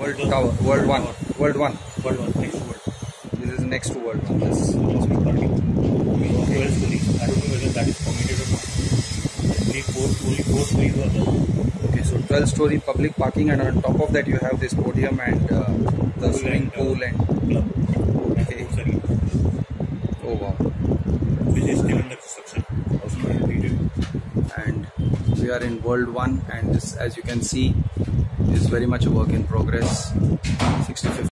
World Tower, World One, World One. World One, next World. This is next World One. This is parking. Twelve stories. I don't know whether that is permitted or not. Only four, only four stories were allowed. okay. So 12 story public parking, and on top of that you have this podium and uh, the swimming pool and Club. Okay. Oh wow. which is still under construction. Also not completed. And we are in World One, and this, as you can see, is very much a work in progress. 65th